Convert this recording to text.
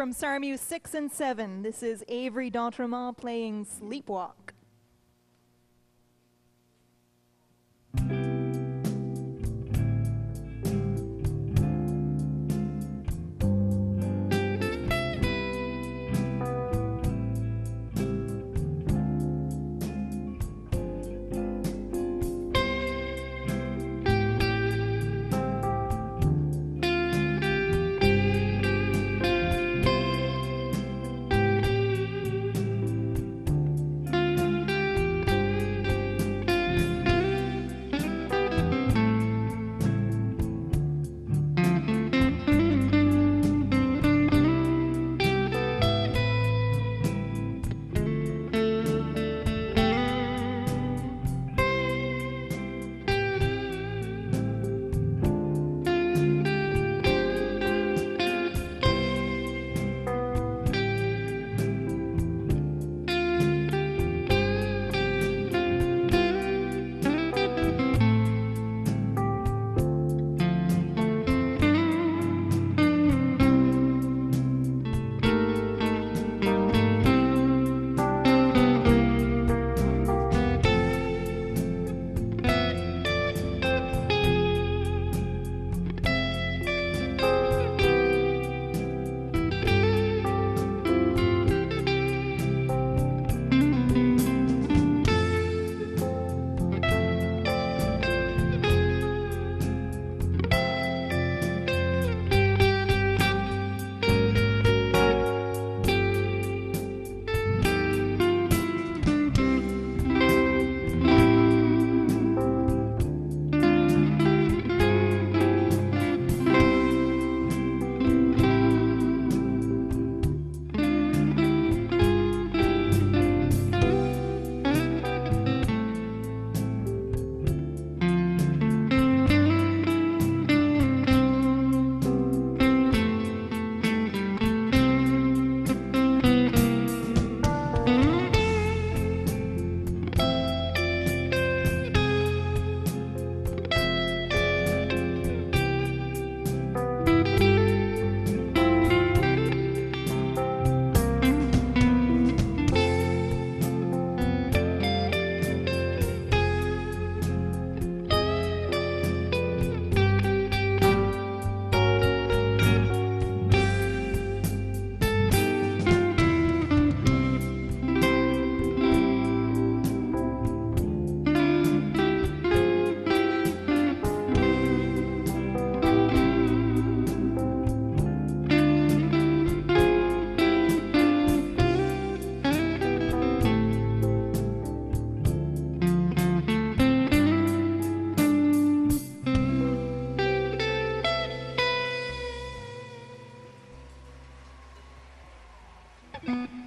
from Sarmu 6 and 7. This is Avery D'Entremont playing Sleepwalk. Mm-hmm.